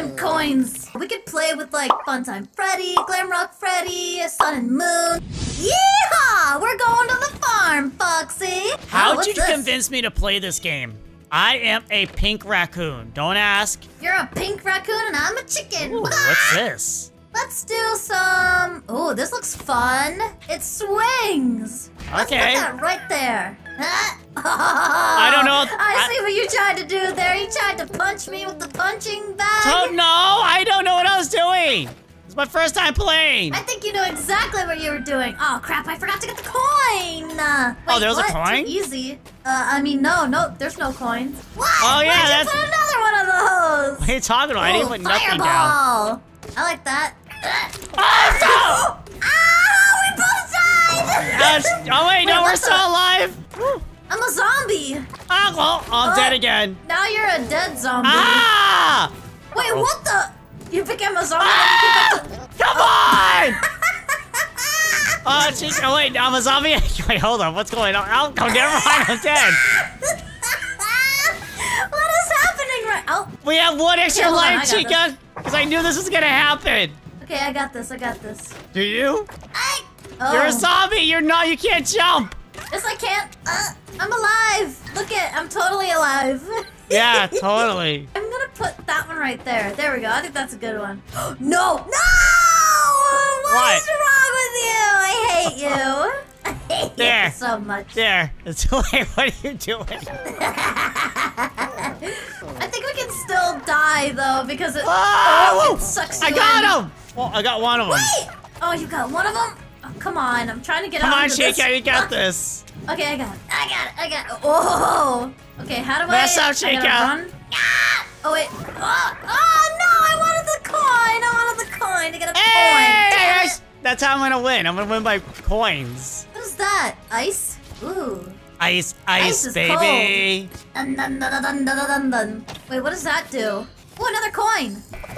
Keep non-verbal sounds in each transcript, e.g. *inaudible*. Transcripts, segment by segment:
them coins. We could play with like Funtime Freddy, Glamrock Freddy, Sun and Moon. Yeehaw! We're going to the farm, Foxy. How Oh, did you this? convince me to play this game? I am a pink raccoon. Don't ask. You're a pink raccoon and I'm a chicken. Ooh, what's this? Let's do some. Oh, this looks fun. It swings. Let's Okay. put that right there. Huh? I don't know. I, *laughs* I- see what you tried to do there. You tried to punch me with the punching bag. Oh no, I don't know what I was doing. It's my first time playing. I think you know exactly what you were doing. Oh crap! I forgot to get the coin. Uh, Oh, wait, there was a coin? Too easy. Uh, I mean, no, no, there's no coins. What? Oh, yeah, Why'd you put another one of those. What are you talking about? I didn't Oh, put nothing down. fireball. I like that. Oh, no! *laughs* Ah, we both died. no! oh wait, no, what we're still alive. *gasps* I'm a zombie. Ah, well, I'm Oh. dead again. Now you're a dead zombie. Ah! Wait, Oh. what the? You became a zombie. Ah! and you keep Come on! *laughs* Oh, jeez. Oh, wait, I'm a zombie? *laughs* Wait, hold on. What's going on? Oh, oh never mind. I'm dead. *laughs* what is happening right? Oh, We have one extra on, I life, got Chica. Because I knew this was going to happen. okay, I got this. I got this. Do you? I. Oh. You're a zombie. You're not. You can't jump. Yes, I can't. Uh, I'm alive. Look it. I'm totally alive. *laughs* Yeah, totally. I'm gonna put that one right there. There we go. I think that's a good one. *gasps* no! No! What What? is wrong with you? I hate you. *laughs* I hate There. you so much. There. It's, wait, *laughs* what are you doing? I think we can still die though because it, Oh, oh, it sucks you I got in. him. Well, I got one of them. Wait! Oh, you got one of them? Come on. I'm trying to get Come out on, of this. Chica. You got this. Okay, I got it. I got it. I got it. Oh. Okay, how do Mess I? up, gotta Chica. run? Ah! Oh wait. Oh, oh no! I wanted the coin. I wanted the coin to get a Hey! coin. That's how I'm gonna win. I'm gonna win by coins. What is that? Ice? Ooh. Ice, Ice ice, baby. Dun, dun, dun, dun, dun, dun, dun. Wait, what does that do? Oh, another coin.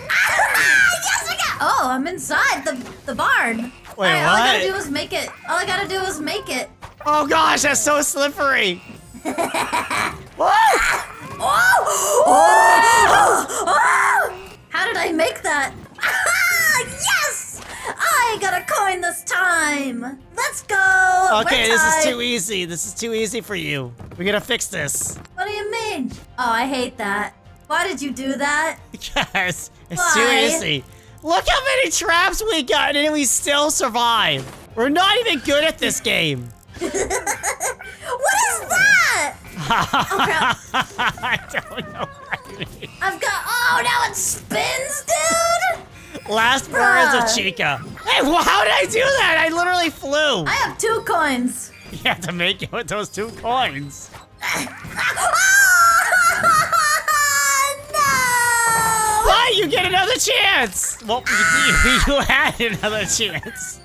Ah, yes, I got. Oh, I'm inside the the barn. Wait, All I gotta do is make it. All I gotta do is make it. Oh gosh, that's so slippery. *laughs* Whoa! Oh! Oh! Oh! How did I make that? *laughs* Yes! I got a coin this time. Let's go. Okay, this is too easy. This is too easy for you. We gotta fix this. What do you mean? Oh, I hate that. Why did you do that? *laughs* Yes, it's Why? too easy. Look how many traps we got and we still survive. We're not even good at this game. *laughs* What is that? crap. *laughs* I don't know. I've got. Oh, now it spins, dude. Last of Bruh. Chica. Hey, well, how did I do that? I literally flew. I have two coins. *laughs* You have to make it with those two coins. Ah! Get another chance. Well, you, *laughs* you had another chance.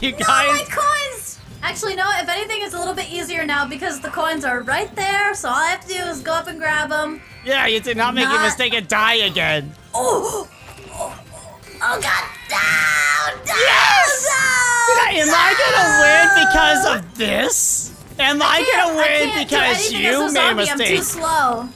You No, guys. my coins! Actually, no, if anything, it's a little bit easier now because the coins are right there, so all I have to do is go up and grab them. Yeah, you did not make a mistake and die again. Oh! *gasps* Oh, oh god! No! No! Yes! No! Am I gonna win because of this? Am I, can't- gonna win because you made a zombie, I'm too slow.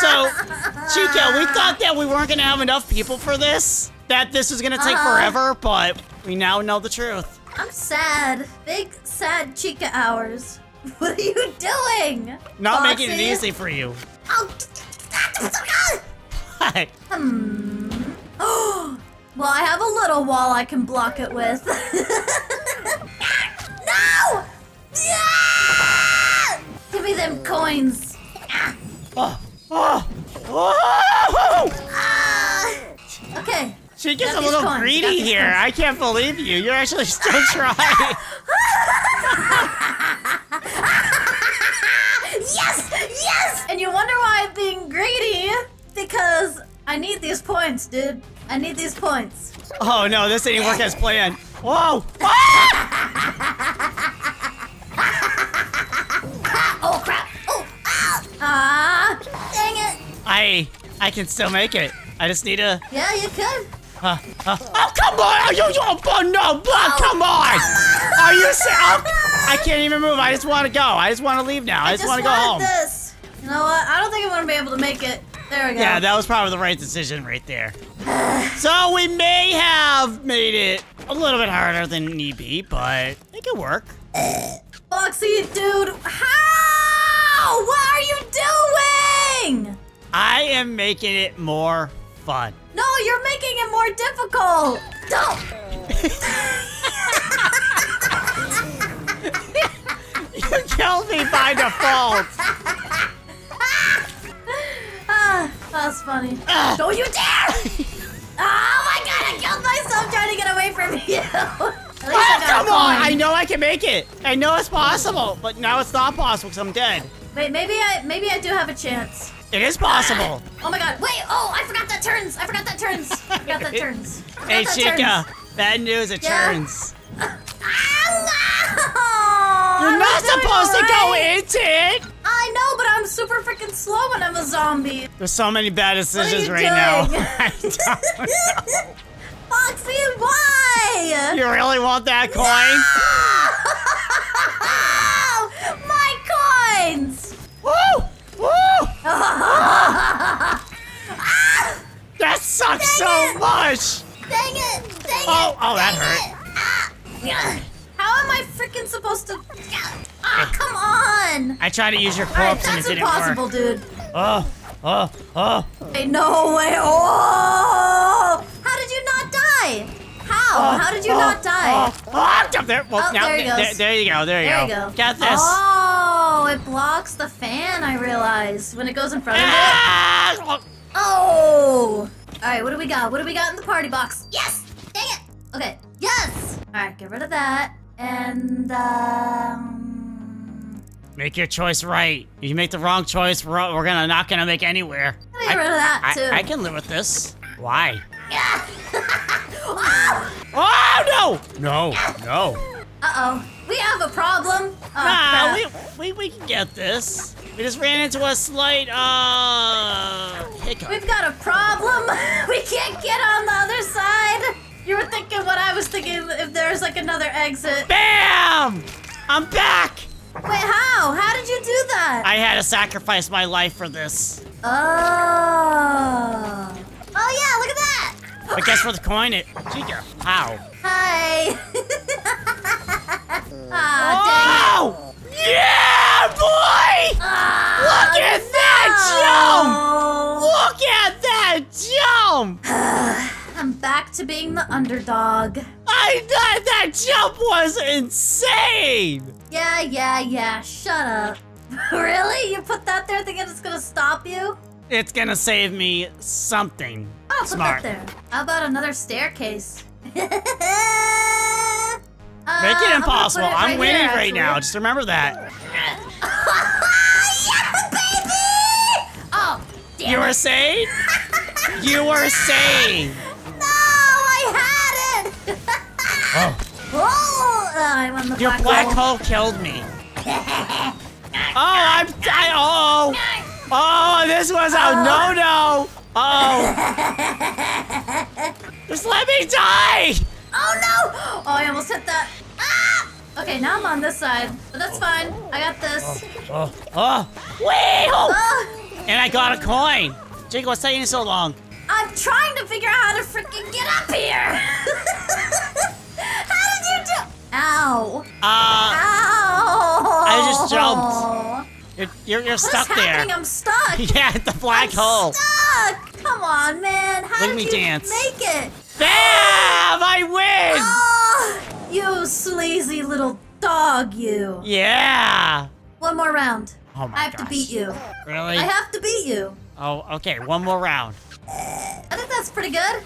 So, *laughs* Chica, we thought that we weren't gonna have enough people for this. That this was gonna take Uh-huh. forever, but we now know the truth. I'm sad. Big sad Chica hours. *laughs* What are you doing? Not making it easy for you. Oh. Hi. Hmm. *gasps* well, I have a little wall I can block it with. *laughs* no! Yeah! Give me them coins. Oh, oh, oh! Ah! Okay. She gets a little coins, greedy here. I can't believe you. You're actually still *laughs* trying. Yes! Yes! And you wonder why I'm being greedy? Because I need these points, dude. I need these points. Oh no, this didn't work as planned. Whoa! *laughs* Ah! Oh crap! Oh! Ah! I I can still make it. I just need to. Yeah, you could. Uh, uh, oh come on! Oh, you, you, oh no! Oh, come on! Are you? Oh, I can't even move. I just want to go. I just want to leave now. I, just, want to go home. this. You know what? I don't think I'm gonna be able to make it. There we go. Yeah, that was probably the right decision right there. so we may have made it a little bit harder than need be, but it could work. Foxy, dude, how? What are you doing? I am making it more fun. No, you're making it more difficult. Don't. You killed me by default. Ah, that's funny. Don't you dare! oh my god, I killed myself trying to get away from you. *laughs* At least I Oh, come on! I know I can make it. I know it's possible, but now it's not possible because I'm dead. Wait, maybe I maybe I do have a chance. It is possible. Oh my god, wait, oh, I forgot that turns. I forgot that turns. I forgot that *laughs* turns. Forgot Hey, that Chica, turns. bad news, it Yeah? turns. Ah, no! You're not supposed to go into it. I know, but I'm super freaking slow when I'm a zombie. There's so many bad decisions right now. doing? *laughs* I *laughs* don't know. Foxy, why? You really want that coin? Oh, my coins! Woo! Woo! *laughs* That sucks so it. much. Dang it! Dang Oh, it! oh, that dang hurt. yeah. How am I freaking supposed to? Ah, come on! I tried to use your All right, corpse and it that's didn't impossible, work. dude. Oh, oh, oh. Hey, no way! Oh! How did you not die? How? How did you oh, not die? Oh, oh, I'm up there. Well, Oh, now, there he there, there you go. There you there go. you go. Got this. Oh, it blocks the fan. I realize when it goes in front of it. Ah! Oh! Alright, what do we got? What do we got in the party box? Yes! Dang it! Okay, yes! Alright, get rid of that. And, um... Make your choice right. If you make the wrong choice, we're, we're gonna not gonna make anywhere. Get rid of that, I, too. I can live with this. Why? Yeah! Ah! *laughs* Oh no! No, no. Uh-oh. We have a problem. Oh, Nah, crap. we, we we can get this. We just ran into a slight uh hiccup. We've got a problem. *laughs* We can't get on the other side. You were thinking what I was thinking if there's like another exit. Bam! I'm back. Wait, how? How did you do that? I had to sacrifice my life for this. Oh. Oh yeah, look at that. I guess what the coin it? Chica, how? Hi. *laughs* Oh! Yeah, boy! dang. Ah, Look at that jump! Look at that jump! *sighs* I'm back to being the underdog. I thought that jump was insane! Yeah, yeah, yeah. Shut up. *laughs* really? You put that there thinking it's gonna stop you? It's gonna save me something. I'll put Smart. that there. How about another staircase? *laughs* uh, Make it impossible. I'm winning right now. now. Just remember that. *laughs* yeah, baby! Oh, damn You were saying? *laughs* You were saying. No, I had it! *laughs* Oh, oh, I won the your black, black hole. hole killed me. Oh, I'm. I, oh. Oh, this was a no no. Oh. Just let me die. Oh no! Oh, I almost hit that. Ah! Okay, now I'm on this side, but that's fine. I got this. Oh, oh. Wee! Ah, And I got a coin. Jake, what's taking so long? I'm trying to figure out how to freaking get up here. *laughs* how did you do? Ow! Uh, Ow! I just jumped. you're, you're, you're stuck there. I'm stuck. *laughs* Yeah, the black I'm hole. Stuck. Come on, man. How at did me you dance. make it? Bam! I win! Oh, you sleazy little dog, you. Yeah! One more round. Oh my I have to beat you. Really? I have to beat you. Oh, okay, one more round. I think that's pretty good.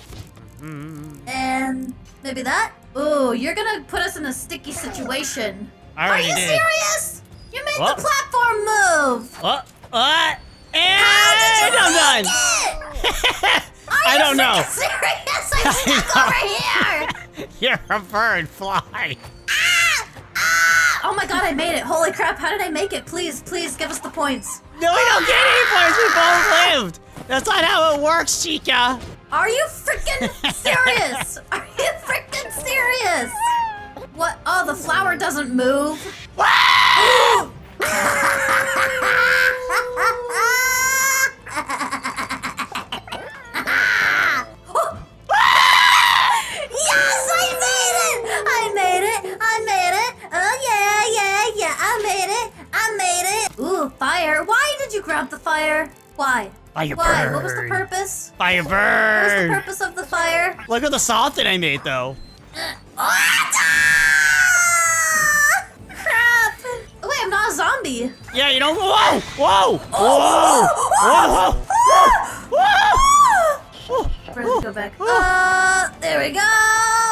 Mm, And maybe that. Ooh, you're gonna put us in a sticky situation. I Are you did. serious? You made What? the platform move. What? What? And How did you I'm done. *laughs* I don't know. Serious? I'm stuck over *laughs* here. You're a bird. Fly. God, I made it. Holy crap, how did I make it? Please, please give us the points. No, we don't get any points. We both lived. That's not how it works, Chica. Are you freaking serious? *laughs* Are you freaking serious? What? Oh, the flower doesn't move. *gasps* *laughs* Why? Did you grab the fire Why? Fire Why? Burn. What was the purpose? Fire What was the purpose of the fire? Look at the salt that I made, though. What? Ah! Crap! Oh, wait, I'm not a zombie. Yeah, you know. Whoa! Whoa! Whoa! Whoa! Whoa! Whoa! Where did it go back? Uh, there we go.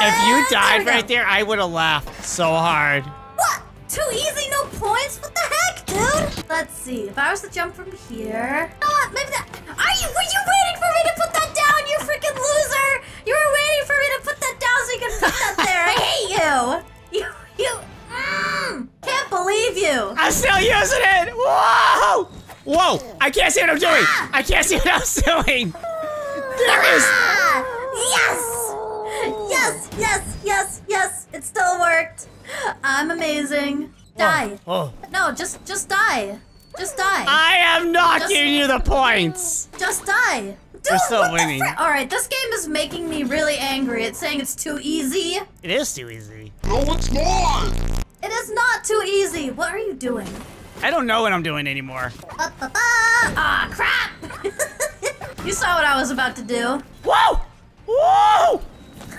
If you died go. right there, I would have laughed so hard. What? Too easy, no points? What the dude? Let's see. If I was to jump from here. You know what? Maybe that. Are you? Were you waiting for me to put that down, you freaking loser? You were waiting for me to put that down so you could put that there. I hate you. You. You. Mm, can't believe you. I'm still using it! Whoa! Whoa! I can't see what I'm doing! I can't see what I'm doing! There is. Ah, yes! Yes, yes, yes, yes. It still worked. I'm amazing. Die. Oh. No, just just die. Just die. I am not Just- giving you the points! Just die. Dude, We're still winning. All right, this game is making me really angry. It's saying it's too easy. It is too easy. No, it's not! It is not too easy. What are you doing? I don't know what I'm doing anymore. Ah, crap! *laughs* you saw what I was about to do. Whoa! Whoa!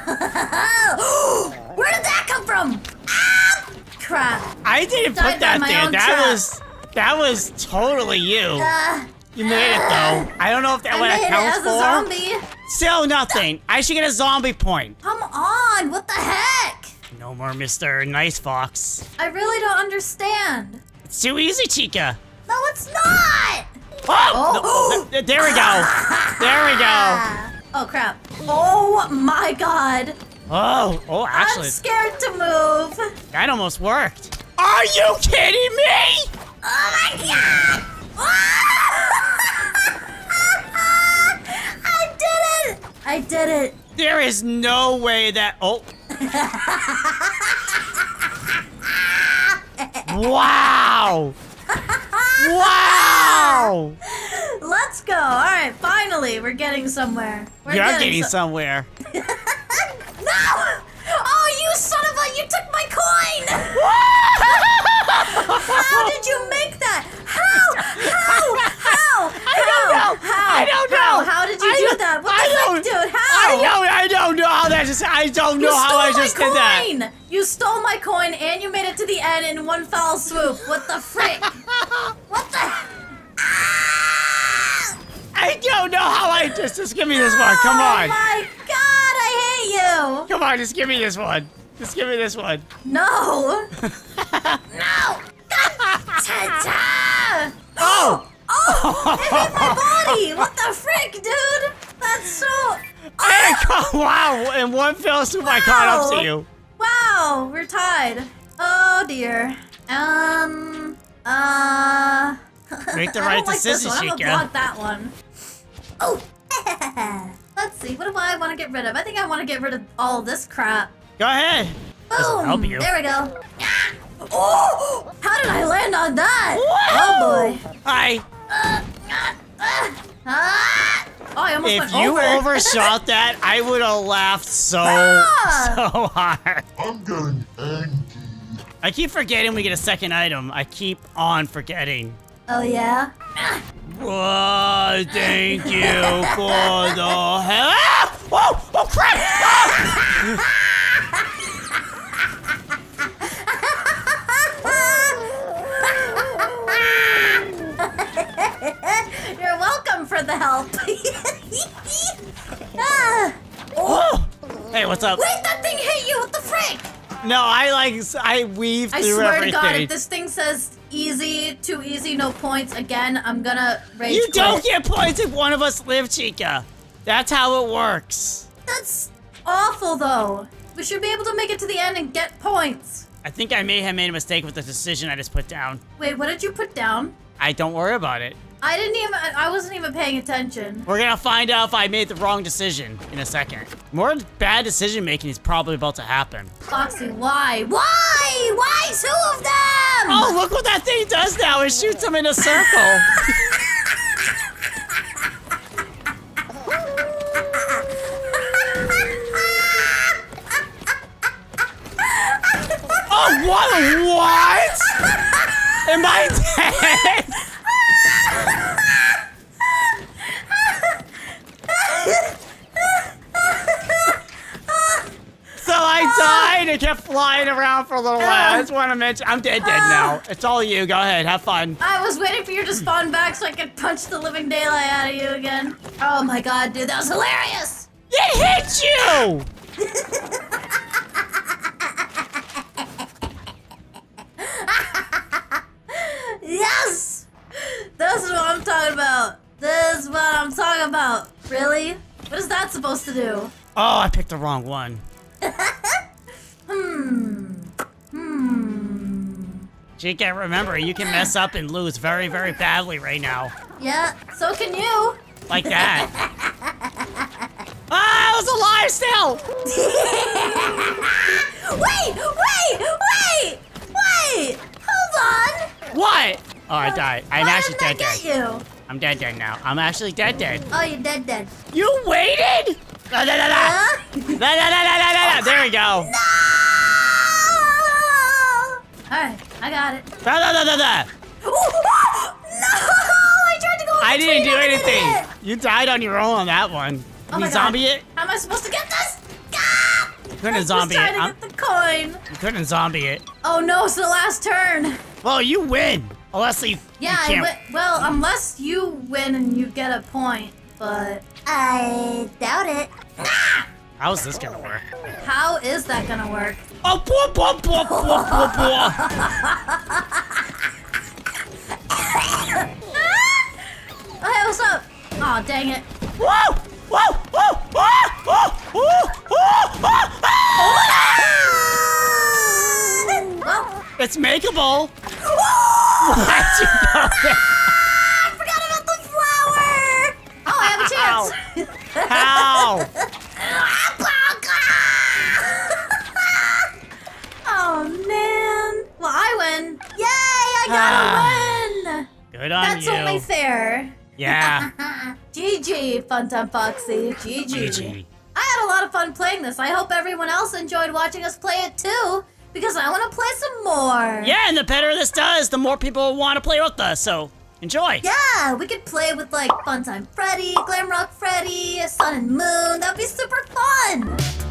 *laughs* Where did that come from? Ah, crap. I didn't Died put that there. That trap. was that was totally you. Uh, You made it though. *sighs* I don't know if that I what made it it counts as for. a zombie. Still nothing. I should get a zombie point. Come on, what the heck? No more Mr. Nice Fox. I really don't understand. It's too easy, Chica. No, it's not. Oh! Oh. no, there we go. There we go. *laughs* Oh crap. Oh my god. Oh, oh, actually. I'm scared to move. that almost worked. Are you kidding me? Oh my god! *laughs* I did it! I did it! There is no way that. Oh. wow! Wow! Let's go! Alright, finally, we're getting somewhere. We're You're getting so- somewhere. *laughs* No! Oh, you son of a! You took my coin! How did you make that? How? How? How? I don't How? know. How? I don't know. How did you I do that? What I the heck, dude? How? I don't. I don't know how that just. I don't know how I just my did that. coin! You stole my coin and you made it to the end in one foul swoop. What the frick? what the? Ah! I don't know how I just. Just give me this one. Come Oh on. my on. Just give me this one. Just give me this one. No! *laughs* no! *laughs* Ta-ta! Oh! Oh! It hit my body! What the frick, dude? That's so. I caught, *laughs* wow! In one fell swoop, I caught up to you. Wow, we're tied. Oh dear. Um. Uh. Make the I right don't like this decision, one. I'm gonna Chica. block that one. Oh. Let's see. What do I want to get rid of? I think I want to get rid of all this crap. Go ahead. This'll Boom! help you. There we go. Ah! *gasps* Oh! How did I land on that? Oh boy. Hi. Uh, ah, ah. Oh, I almost If went you over. overshot *laughs* that, I would have laughed so, Ah! so hard. I'm getting angry. I keep forgetting we get a second item. I keep on forgetting. oh yeah. Whoa, thank you for the help. Ah! Oh, oh crap! Ah! *laughs* You're welcome for the help. *laughs* ah. Oh! Hey, what's up? Wait, that thing hit you! What the frick? No, I like, I weave I through swear everything. to God, if this thing says easy, no points, again, I'm gonna rage you quit. don't get points if one of us live, Chica. That's how it works. That's awful, though. We should be able to make it to the end and get points. I think I may have made a mistake with the decision I just put down. Wait, what did you put down? I don't worry about it. I didn't even. I wasn't even paying attention. We're gonna find out if I made the wrong decision in a second. More bad decision making is probably about to happen. Foxy, why? Why? Why two of them? Oh, look what that thing does now! It shoots them in a circle. *laughs* oh, what? What? Am I *laughs* It kept flying around for a little while. I just want to mention, I'm dead, dead *sighs* now. It's all you. Go ahead, have fun. I was waiting for you to spawn back so I could punch the living daylight out of you again. Oh my god, dude, that was hilarious! It hit you. *laughs* Yes! This is what I'm talking about. This is what I'm talking about. Really? What is that supposed to do? Oh, I picked the wrong one. Chica, remember, you can mess up and lose very, very badly right now. Yeah, so can you. Like that. *laughs* ah, I was alive still! *laughs* Wait, wait, wait, wait! Hold on. What? Oh, I died. I'm Why actually dead, get dead. you? I'm dead, dead now. I'm actually dead, dead. Oh, you're dead, dead. You waited? Da, da, da, da. Huh? Da, da, da, da, da, da, da. There we go. *laughs* No! Alright, I got it. Da, da, da, da, da. Ooh, ah! no! *laughs* I tried to go. I didn't do anything. it. You died on your own on that one. Oh you my God. zombie it? How am I supposed to get this? Ah! couldn't I was zombie trying it. to I'm- get the coin. You couldn't zombie it. Oh no, it's the last turn. Well, you win. Unless you, Yeah, you I well, unless you win and you get a point, but I doubt it. How's this gonna work? How is that gonna work? Oh, boy, boy, boy, boy, boy, boy. *laughs* Hey, what's up? Oh, dang it. Whoa! Whoa! Whoa! Whoa! Whoa! Whoa! Whoa! Well, It's makeable. Whoa! *laughs* Why'd you go there? *laughs* I forgot about the flower. Oh, I have a chance. How? On That's fair. Yeah. *laughs* GG, Funtime Foxy. GG. GG. I had a lot of fun playing this. I hope everyone else enjoyed watching us play it too, because I want to play some more. Yeah, and the better this does, the more people want to play with us. So enjoy. Yeah, we could play with like Funtime Freddy, Glamrock Freddy, Sun and Moon. That'd be super fun.